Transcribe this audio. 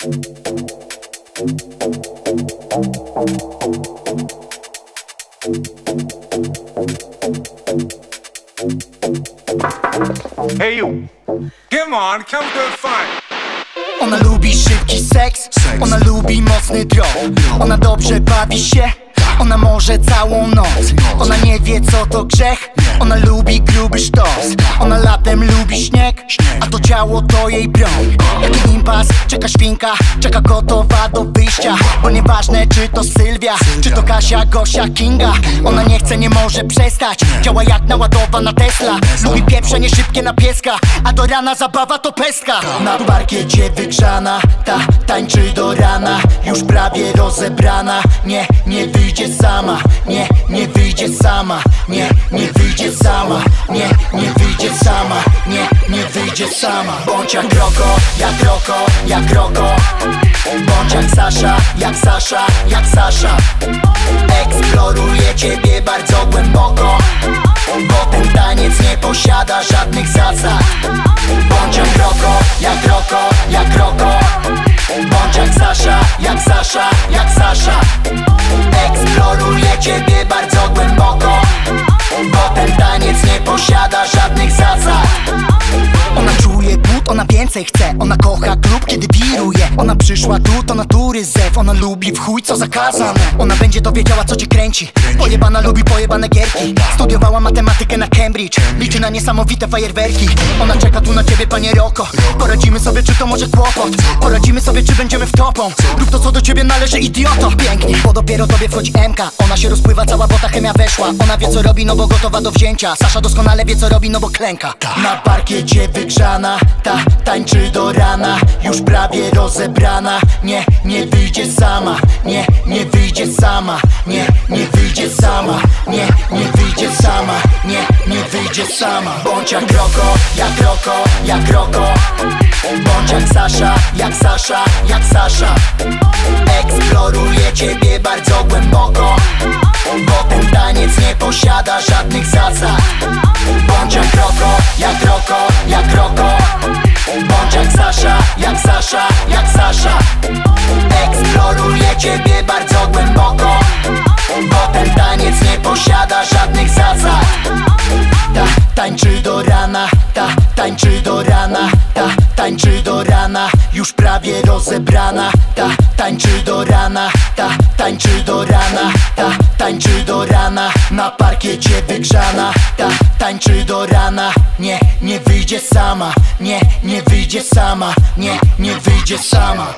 Hey you, come on, come to fun. Ona lubi szybki seks, ona lubi mocny drop Ona dobrze bawi się, ona może całą noc. Ona nie wie co to grzech, ona lubi gruby sztos. Ona latem lubi śnieg, a to ciało to jej broń impas, czeka świnka, czeka gotowa do wyjścia Bo nieważne czy to Sylwia, czy to Kasia, Gosia, Kinga Ona nie chce, nie może przestać, działa jak naładowana Tesla Lubi pieprzenie szybkie na pieska, a do rana zabawa to pestka. Na parkiecie wygrzana, ta tańczy do rana Już prawie rozebrana, nie, nie wyjdzie sama Nie, nie wyjdzie sama, nie, nie wyjdzie sama Nie, nie wyjdzie sama, nie, nie wyjdzie sama. Bądź jak Roko, jak Roko, jak Roko Bądź jak Sasza, jak Sasza, jak Sasza. Eksploruję ciebie bardzo głęboko Bo ten taniec nie posiada żadnych zasad. Bądź jak Roko, jak Roko, jak Roko ona więcej chce Ona kocha klub, kiedy wiruje. Ona przyszła tu, to natury zew. Ona lubi w chuj, co zakazane. Ona będzie to wiedziała, co cię kręci. Pojebana lubi pojebane gierki. Studiowała matematykę na Cambridge. Liczy na niesamowite fajerwerki. Ona czeka tu na ciebie, panie Roko. Poradzimy sobie, czy to może kłopot? Poradzimy sobie, czy będziemy w topą? Rób to, co do ciebie należy, idioto. Pięknie, bo dopiero tobie wchodzi MK Ona się rozpływa, cała bota chemia weszła. Ona wie, co robi, no bo gotowa do wzięcia. Sasza doskonale wie, co robi, no bo klęka. Na parkiecie wygrzana Ta tańczy do rana Już prawie rozebrana. Nie, nie wyjdzie sama Nie, nie wyjdzie sama Nie, nie wyjdzie sama Nie, nie wyjdzie sama Nie, nie wyjdzie sama. Bądź jak Roko, jak Roko, jak Roko Bądź jak Sasza, jak Sasza, jak Sasza Eksploruję ciebie bardzo głęboko. Bo ten taniec nie posiada Jak Sasza, jak Sasza, jak Sasza. Eksploruję ciebie bardzo głęboko Bo ten taniec nie posiada żadnych zasad. Ta tańczy do rana, ta tańczy do rana Ta tańczy do rana, już prawie rozebrana. Ta tańczy do rana, ta tańczy do rana Ta tańczy do rana, na parkiecie wygrzana. Ta tańczy do rana, nie, nie wyjdzie sama nie wyjdzie sama, nie, nie wyjdzie sama